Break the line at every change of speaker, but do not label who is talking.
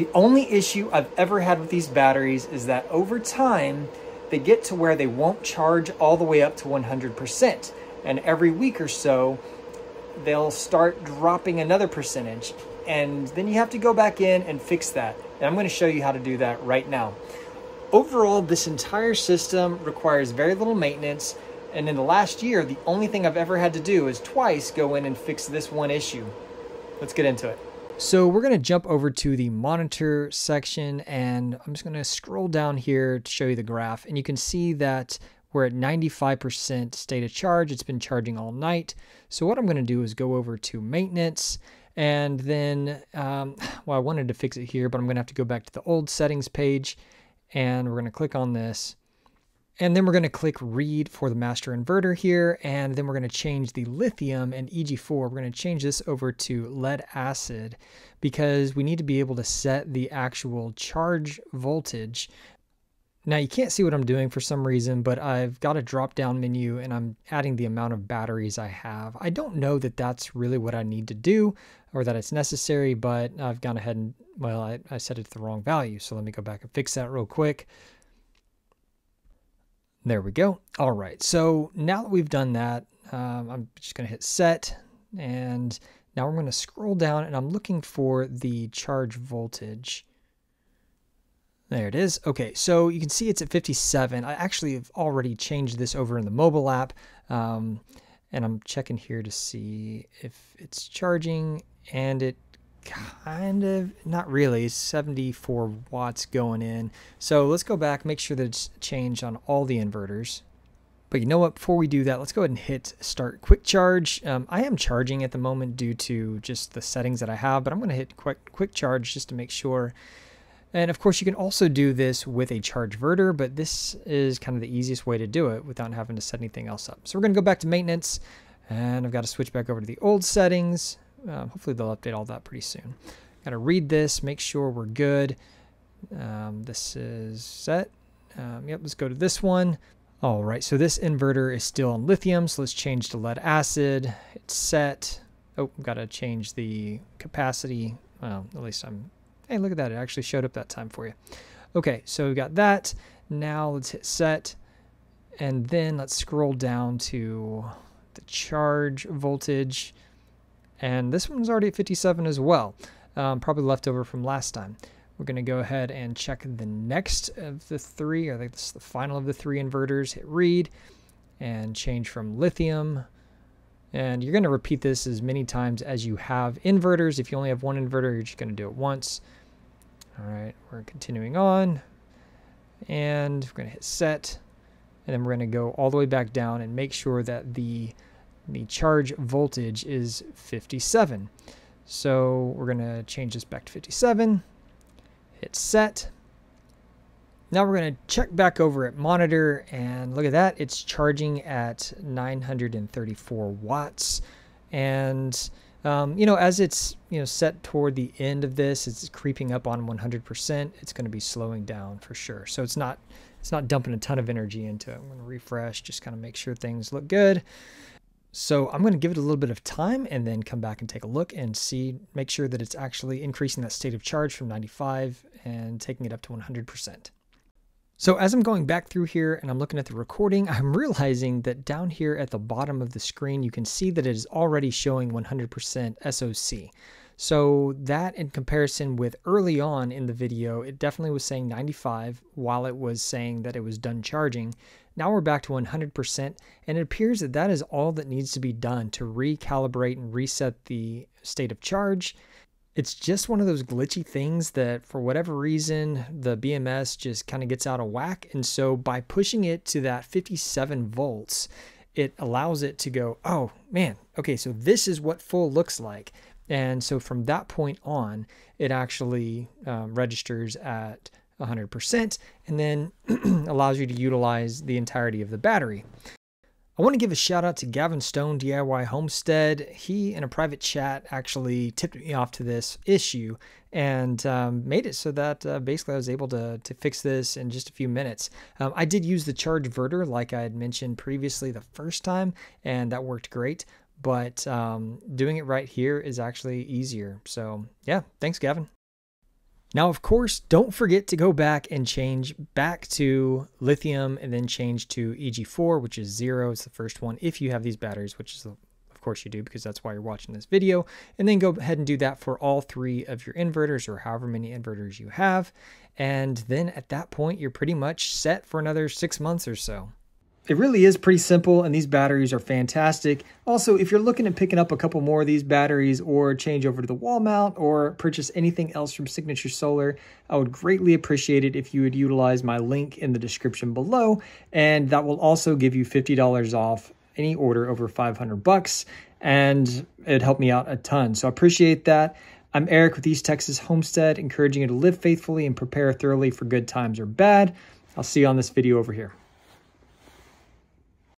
The only issue I've ever had with these batteries is that over time, they get to where they won't charge all the way up to 100%. And every week or so, they'll start dropping another percentage. And then you have to go back in and fix that. And I'm going to show you how to do that right now. Overall, this entire system requires very little maintenance. And in the last year, the only thing I've ever had to do is twice go in and fix this one issue. Let's get into it. So we're going to jump over to the monitor section and I'm just going to scroll down here to show you the graph. And you can see that we're at 95% state of charge. It's been charging all night. So what I'm going to do is go over to maintenance and then, um, well, I wanted to fix it here, but I'm going to have to go back to the old settings page and we're going to click on this. And then we're going to click read for the master inverter here. And then we're going to change the lithium and EG4. We're going to change this over to lead acid because we need to be able to set the actual charge voltage. Now you can't see what I'm doing for some reason, but I've got a drop down menu and I'm adding the amount of batteries I have. I don't know that that's really what I need to do or that it's necessary, but I've gone ahead and, well, I, I set it to the wrong value. So let me go back and fix that real quick. There we go. All right, so now that we've done that, um, I'm just gonna hit set and now we're gonna scroll down and I'm looking for the charge voltage. There it is. Okay, so you can see it's at 57. I actually have already changed this over in the mobile app. Um, and I'm checking here to see if it's charging and it kind of not really 74 watts going in. So let's go back make sure that it's changed on all the inverters. But you know what? Before we do that let's go ahead and hit start. Quick charge. Um, i am charging at the moment due to just the settings that i have but i'm going to hit quick quick charge just to make sure. And of course you can also do this with a chargeverter but this is kind of the easiest way to do it without having to set anything else up. So we're going to go back to maintenance and i've got to switch back over to the old settings um, hopefully they'll update all that pretty soon. Got to read this, make sure we're good. Um, this is set. Um, yep, let's go to this one. All right, so this inverter is still on lithium, so let's change to lead acid. It's set. Oh, got to change the capacity. Well, at least I'm, hey, look at that. It actually showed up that time for you. Okay, so we've got that. Now let's hit set. And then let's scroll down to the charge voltage. And this one's already at 57 as well, um, probably left over from last time. We're going to go ahead and check the next of the three, I think this is the final of the three inverters. Hit read and change from lithium. And you're going to repeat this as many times as you have inverters. If you only have one inverter, you're just going to do it once. All right, we're continuing on. And we're going to hit set. And then we're going to go all the way back down and make sure that the the charge voltage is 57. So we're going to change this back to 57, hit set. Now we're going to check back over at monitor and look at that. It's charging at 934 watts. And, um, you know, as it's, you know, set toward the end of this, it's creeping up on 100%. It's going to be slowing down for sure. So it's not, it's not dumping a ton of energy into it. I'm going to refresh, just kind of make sure things look good. So I'm going to give it a little bit of time and then come back and take a look and see, make sure that it's actually increasing that state of charge from 95 and taking it up to 100%. So as I'm going back through here and I'm looking at the recording, I'm realizing that down here at the bottom of the screen, you can see that it is already showing 100% SOC. So that in comparison with early on in the video, it definitely was saying 95 while it was saying that it was done charging. Now we're back to 100% and it appears that that is all that needs to be done to recalibrate and reset the state of charge. It's just one of those glitchy things that for whatever reason, the BMS just kind of gets out of whack. And so by pushing it to that 57 volts, it allows it to go, oh man, okay, so this is what full looks like. And so from that point on, it actually um, registers at 100% and then allows you to utilize the entirety of the battery. I want to give a shout out to Gavin Stone DIY Homestead. He, in a private chat, actually tipped me off to this issue and um, made it so that uh, basically I was able to, to fix this in just a few minutes. Um, I did use the chargeverter like I had mentioned previously the first time, and that worked great but um, doing it right here is actually easier. So yeah, thanks, Gavin. Now, of course, don't forget to go back and change back to lithium and then change to EG4, which is zero. It's the first one if you have these batteries, which is, of course, you do because that's why you're watching this video. And then go ahead and do that for all three of your inverters or however many inverters you have. And then at that point, you're pretty much set for another six months or so. It really is pretty simple, and these batteries are fantastic. Also, if you're looking at picking up a couple more of these batteries or change over to the wall mount or purchase anything else from Signature Solar, I would greatly appreciate it if you would utilize my link in the description below, and that will also give you $50 off any order over 500 bucks, and it helped me out a ton. So I appreciate that. I'm Eric with East Texas Homestead, encouraging you to live faithfully and prepare thoroughly for good times or bad. I'll see you on this video over here.